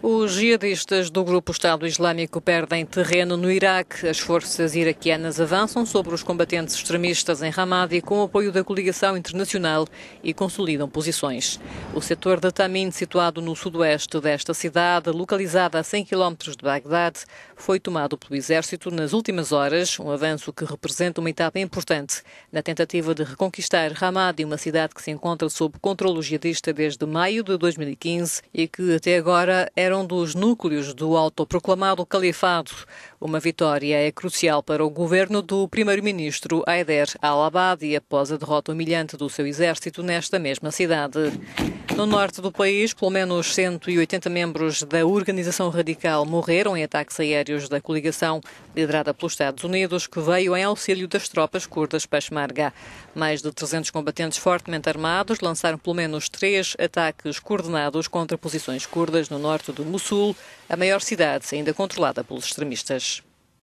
Os jihadistas do grupo Estado Islâmico perdem terreno no Iraque. As forças iraquianas avançam sobre os combatentes extremistas em Ramadi com o apoio da coligação internacional e consolidam posições. O setor de Tamin, situado no sudoeste desta cidade, localizada a 100 km de Bagdade, foi tomado pelo exército nas últimas horas, um avanço que representa uma etapa importante na tentativa de reconquistar Ramadi, uma cidade que se encontra sob controle jihadista desde maio de 2015 e que até agora é era um dos núcleos do autoproclamado califado. Uma vitória é crucial para o governo do primeiro-ministro Haider al-Abadi após a derrota humilhante do seu exército nesta mesma cidade. No norte do país, pelo menos 180 membros da organização radical morreram em ataques aéreos da coligação liderada pelos Estados Unidos, que veio em auxílio das tropas curdas Peshmerga. Mais de 300 combatentes fortemente armados lançaram pelo menos três ataques coordenados contra posições curdas no norte de Mossul, a maior cidade ainda controlada pelos extremistas.